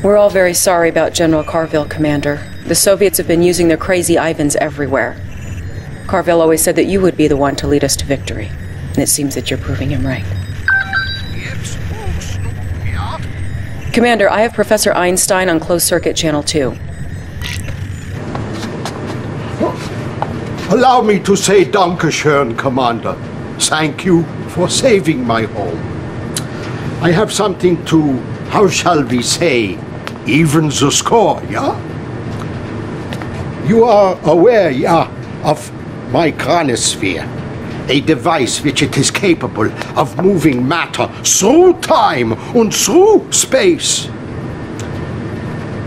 We're all very sorry about General Carville, Commander. The Soviets have been using their crazy Ivans everywhere. Carville always said that you would be the one to lead us to victory. And it seems that you're proving him right. Commander, I have Professor Einstein on closed circuit channel 2. Allow me to say Dankeschön, Commander. Thank you for saving my home. I have something to, how shall we say, even the score, yeah? You are aware, yeah, of my chronosphere, a device which it is capable of moving matter through time and through space.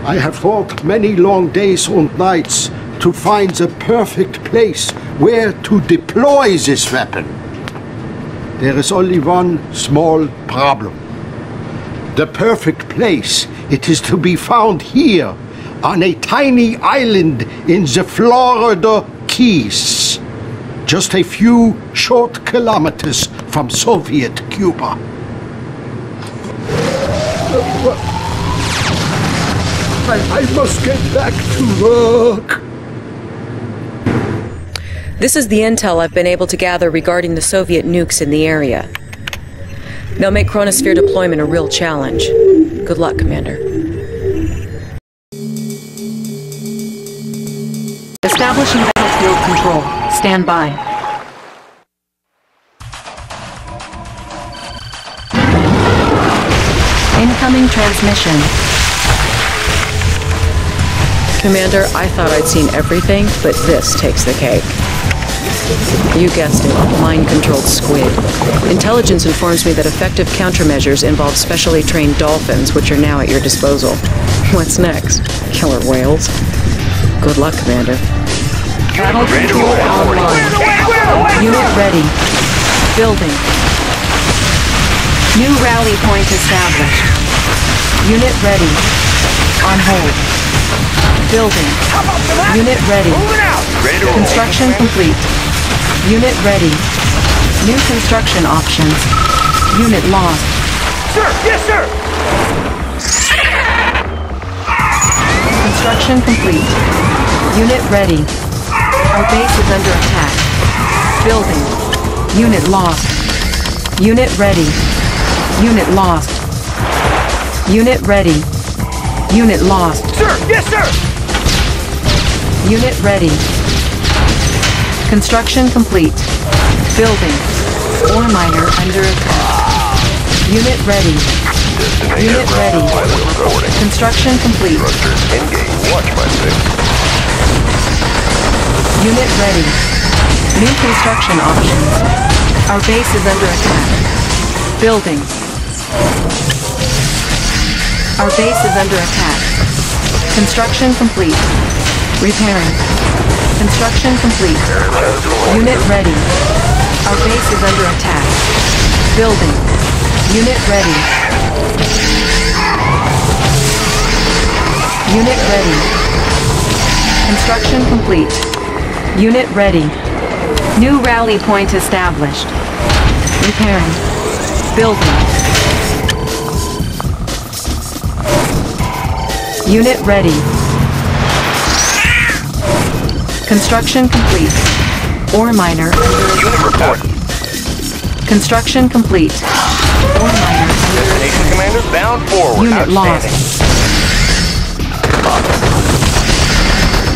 I have thought many long days and nights to find the perfect place where to deploy this weapon. There is only one small problem. The perfect place, it is to be found here, on a tiny island in the Florida Keys, just a few short kilometers from Soviet Cuba. I, I must get back to work. This is the intel I've been able to gather regarding the Soviet nukes in the area. They'll make Chronosphere deployment a real challenge. Good luck, Commander. Establishing battlefield control. Stand by. Incoming transmission. Commander, I thought I'd seen everything, but this takes the cake. You guessed it, mind-controlled squid. Intelligence informs me that effective countermeasures involve specially trained dolphins, which are now at your disposal. What's next? Killer whales? Good luck, Commander. Battle control online. Unit ready. Building. New rally point established. Unit ready. On hold. Building. Unit ready. Construction complete. Unit ready. New construction options. Unit lost. Sir! Yes, sir! Construction complete. Unit ready. Our base is under attack. Building. Unit lost. Unit ready. Unit lost. Unit ready. Unit lost. Sir! Yes, sir! Unit ready. Construction complete. Building. Ore miner under attack. Unit ready. Unit ready. Construction complete. Watch my six. Unit ready. New construction options. Our base is under attack. Building. Our base is under attack. Construction complete. Repairing. Construction complete. Unit ready. Our base is under attack. Building. Unit ready. Unit ready. Construction complete. Unit ready. New rally point established. Repairing. Building. Unit ready. Construction complete. Ore miner under Unit report. construction complete. Ore miner under Destination commanders bound forward. Unit lost.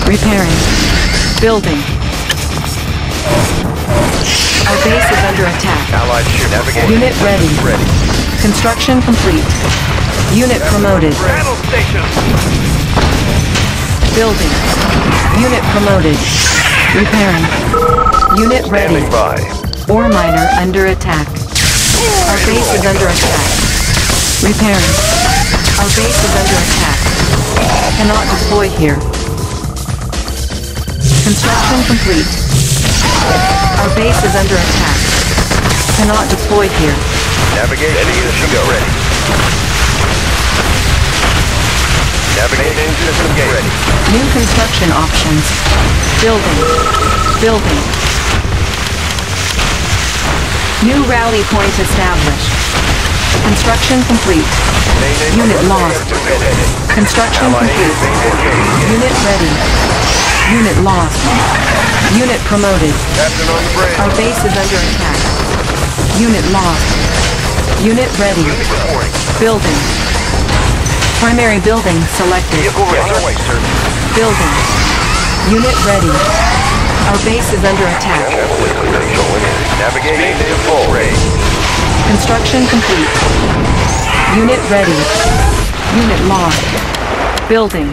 Repairing. Building. Our base is under attack. Allied ship navigation. Unit ready. Ready. Construction complete. Unit promoted. Battle station! Building. Unit promoted. Repairing. Unit ready. Ore miner under attack. Our base is under attack. Repairing. Our base is under attack. Cannot deploy here. Construction complete. Our base is under attack. Cannot deploy here. Navigation system go. ready. Navigation system ready. New construction options. Building. Building. New rally point established. Construction complete. Unit lost. Construction complete. Unit ready. Unit lost. Unit promoted. Captain on the bridge. Our base is under attack. Unit lost. Unit ready. Building. Primary building selected. Vehicle ready. On our way, sir. Building. Unit ready. Our base is under attack. Navigating to full range. Construction complete. Unit ready. Unit lost. Building.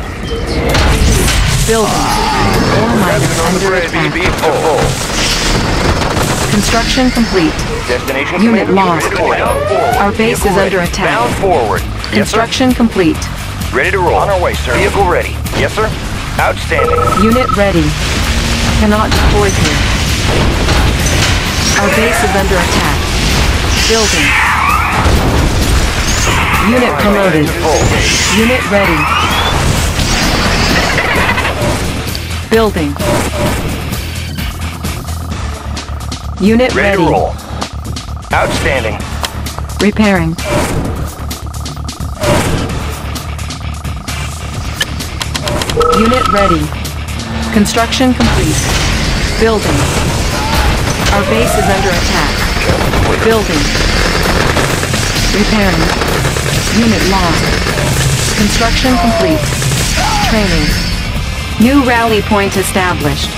Building. Ore miner under attack. Full. Construction complete. Destination Unit lost. reporting. Bound forward. Our base Vehicle is under attack. Bound forward. Yes. Construction complete. Ready to roll. On our way, sir. Vehicle ready. Yes, sir. Outstanding. Unit ready. Cannot deploy here. Our base is under attack. Building. Unit promoted. Unit ready. Building. Unit Ready ready. Outstanding. Repairing. Unit ready. Construction complete. Building. Our base is under attack. Building. Repairing. Unit lost. Construction complete. Training. New rally point established.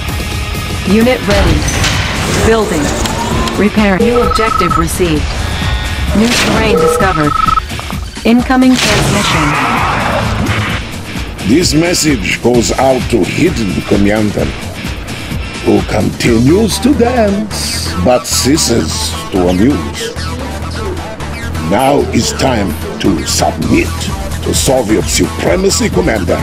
Unit ready. Building. Repairing. New objective received. New terrain discovered. Incoming transmission. This message goes out to Hidden Commander, who continues to dance but ceases to amuse. Now is time to submit to Soviet supremacy, Commander.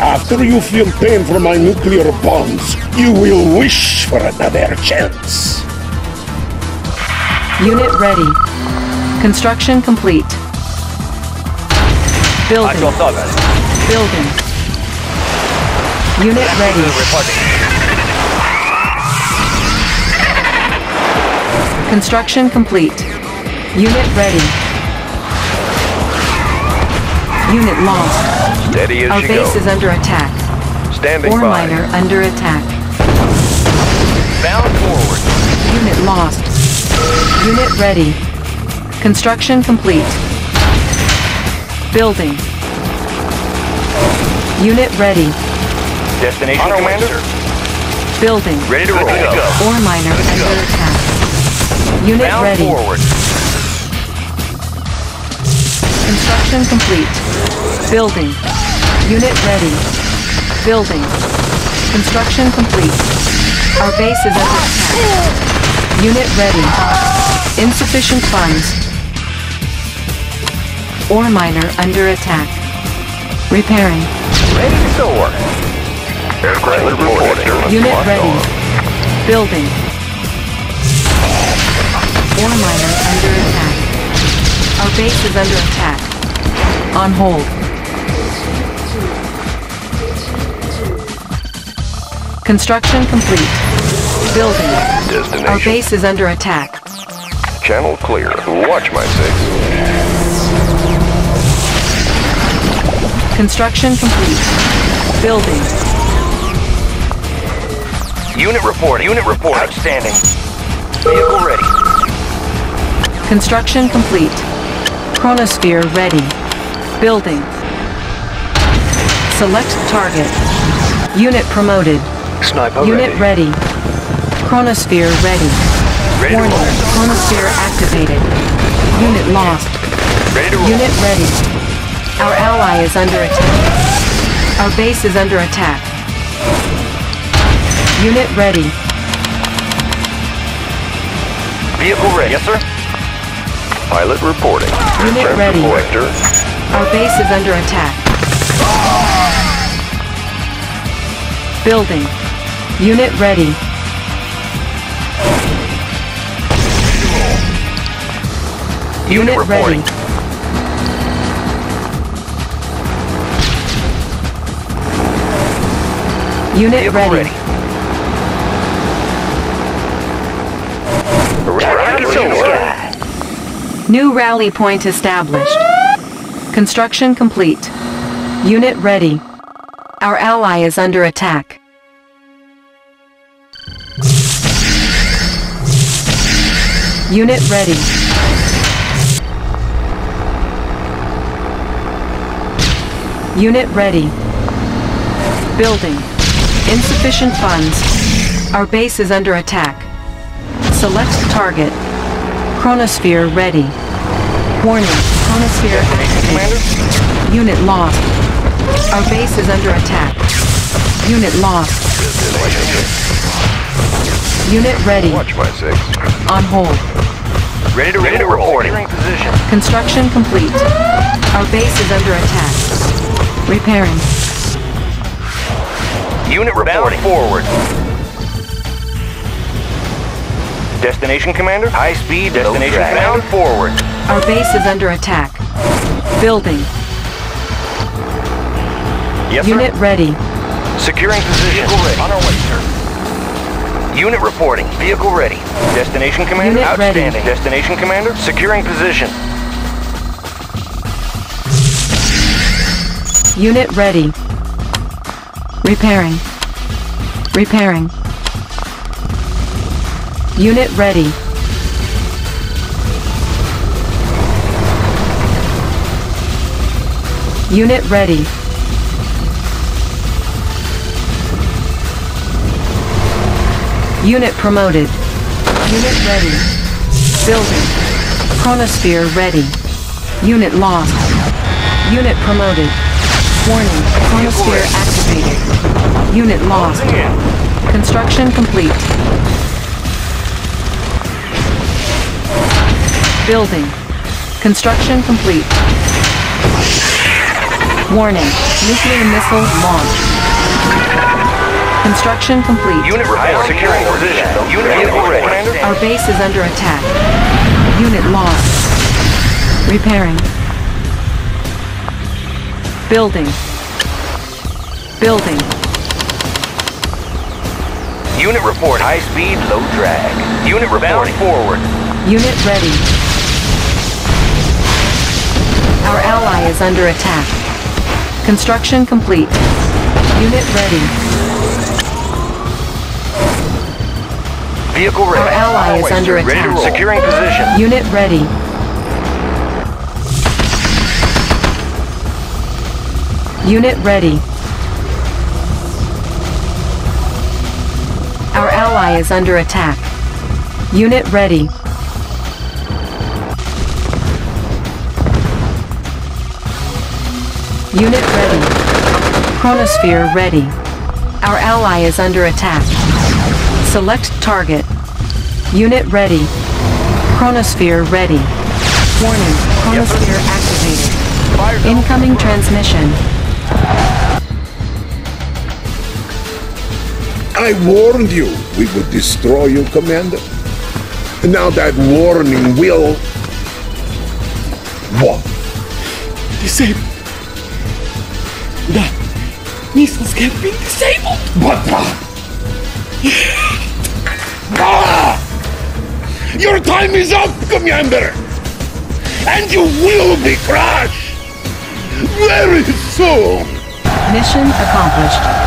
After you feel pain from my nuclear bombs, you will wish for another chance. Unit ready. Construction complete. Building. Building. Unit ready. Construction complete. Unit ready. Unit lost. Steady as Our base go. is under attack. Standing Ore by. miner under attack. Bound forward. Unit lost. Unit ready. Construction complete. Building. Unit ready. Destination commander. Building. Ready to roll. Ore miner under attack. Unit Bound ready. forward. Construction complete. Building. Unit ready. Building. Construction complete. Our base is under attack. Unit ready. Insufficient funds. Ore miner under attack. Repairing. To soar. Aircraft reporting. Unit ready. Building. Ore miner under attack. Our base is under attack. On hold. Construction complete. Building. Destination. Our base is under attack. Channel clear. Watch my six. Construction complete. Building. Unit report. Unit report. Outstanding. Vehicle ready. Construction complete. Chronosphere ready. Building. Select target. Unit promoted. Sniper Unit ready. Chronosphere ready. Ready Warning. Chronosphere activated. Unit lost. Ready. Unit ready. Our ally is under attack. Our base is under attack. Unit ready. Vehicle ready. Yes, sir. Pilot reporting. Unit Aircraft ready. Vector. Our base is under attack. Building. Unit ready. Unit Unit reporting. ready. Unit Vehicle ready. ready. Ready to soar. New rally point established. Construction complete. Unit ready. Our ally is under attack. Unit ready. Unit ready. Building. Insufficient funds. Our base is under attack. Select target. Chronosphere ready. Warning. Chronosphere activated. Unit lost. Our base is under attack. Unit lost. Unit ready. Watch my six. On hold. Ready to, Ready to reporting. position. Construction complete. Our base is under attack. Repairing. Unit reporting. forward. Destination commander? High speed. Destination commander? forward. Our base is under attack. Building. Yes, Unit ready. Securing position. Vehicle ready. On our way, sir. Unit reporting. Vehicle ready. Destination commander? Unit ready. Outstanding. Destination commander? Securing position. Unit ready. Repairing. Repairing. Unit ready. Unit ready. Unit promoted. Unit ready. Building. Chronosphere ready. Unit lost. Unit promoted. Warning. Chronosphere activated. Unit lost. Construction complete. Building. Construction complete. Warning. Nuclear missile launched. Construction complete. Unit reporting. Securing position. Unit vehicle ready. Our base is under attack. Unit lost. Repairing. Building. Building. Unit report. High speed, low drag. Unit reporting. forward. Unit ready. Our ally is under attack. Construction complete. Unit ready. Vehicle ready. Our ally is under sir. Ready to attack. roll. Securing position. Unit ready. Unit ready. Our ally is under attack. Unit ready. Unit ready. Chronosphere ready. Our ally is under attack. Select target. Unit ready. Chronosphere ready. Warning. Chronosphere activated. Incoming transmission. I warned you we would destroy you, Commander. And now that warning will. What? Disabled. The missiles kept being disabled. But. Uh, ah! Your time is up, Commander! And you will be crushed! Very soon! Mission accomplished.